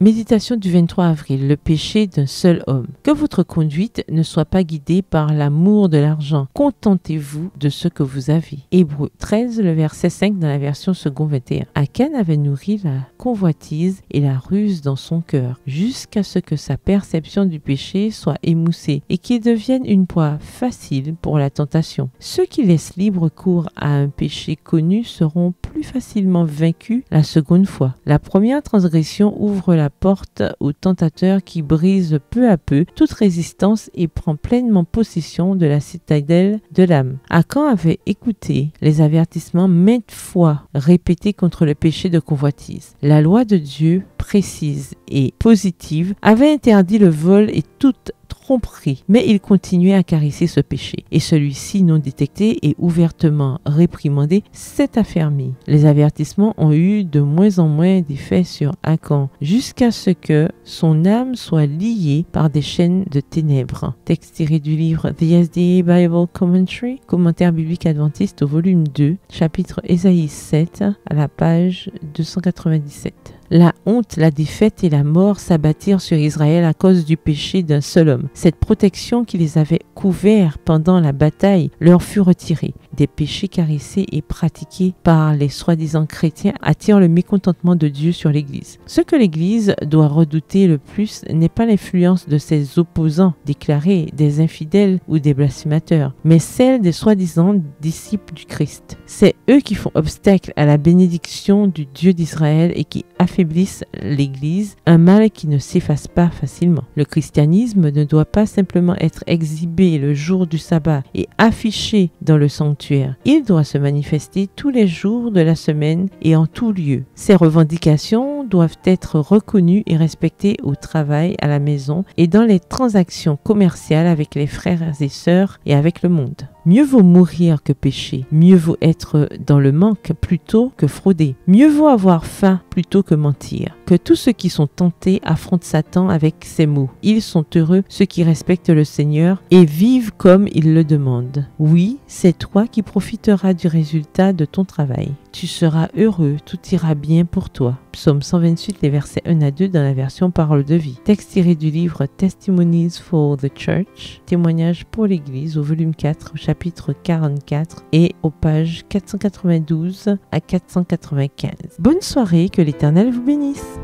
Méditation du 23 avril, le péché d'un seul homme. Que votre conduite ne soit pas guidée par l'amour de l'argent. Contentez-vous de ce que vous avez. Hébreu 13, le verset 5 dans la version second 21. Akan avait nourri la convoitise et la ruse dans son cœur, jusqu'à ce que sa perception du péché soit émoussée et qu'il devienne une proie facile pour la tentation. Ceux qui laissent libre cours à un péché connu seront plus facilement vaincus la seconde fois. La première transgression ouvre la porte au tentateur qui brise peu à peu toute résistance et prend pleinement possession de la citadelle de l'âme. Akan avait écouté les avertissements maintes fois répétés contre le péché de convoitise. La loi de Dieu précise et positive avait interdit le vol et toute mais il continuait à caresser ce péché. Et celui-ci, non détecté et ouvertement réprimandé, s'est affermi. Les avertissements ont eu de moins en moins d'effet sur Akan, jusqu'à ce que son âme soit liée par des chaînes de ténèbres. Texte tiré du livre The SDA Bible Commentary, commentaire biblique adventiste au volume 2, chapitre Ésaïe 7, à la page 297. La honte, la défaite et la mort s'abattirent sur Israël à cause du péché d'un seul homme. Cette protection qui les avait couverts pendant la bataille leur fut retirée. Des péchés caressés et pratiqués par les soi-disant chrétiens attirent le mécontentement de Dieu sur l'Église. Ce que l'Église doit redouter le plus n'est pas l'influence de ses opposants déclarés, des infidèles ou des blasphémateurs, mais celle des soi-disant disciples du Christ. C'est eux qui font obstacle à la bénédiction du Dieu d'Israël et qui affaiblissent l'Église, un mal qui ne s'efface pas facilement. Le christianisme ne doit pas simplement être exhibé le jour du sabbat et affiché dans le sanctuaire. Il doit se manifester tous les jours de la semaine et en tout lieu. Ses revendications doivent être reconnues et respectées au travail, à la maison et dans les transactions commerciales avec les frères et sœurs et avec le monde. Mieux vaut mourir que pécher. Mieux vaut être dans le manque plutôt que frauder. Mieux vaut avoir faim plutôt que mentir. Que tous ceux qui sont tentés affrontent Satan avec ces mots. Ils sont heureux ceux qui respectent le Seigneur et vivent comme il le demande. Oui, c'est toi qui profiteras du résultat de ton travail. Tu seras heureux, tout ira bien pour toi. Psaume 128, les versets 1 à 2 dans la version Parole de vie. Texte tiré du livre Testimonies for the Church, témoignage pour l'Église au volume 4, chapitre 44 et aux pages 492 à 495. Bonne soirée, que l'Éternel vous bénisse.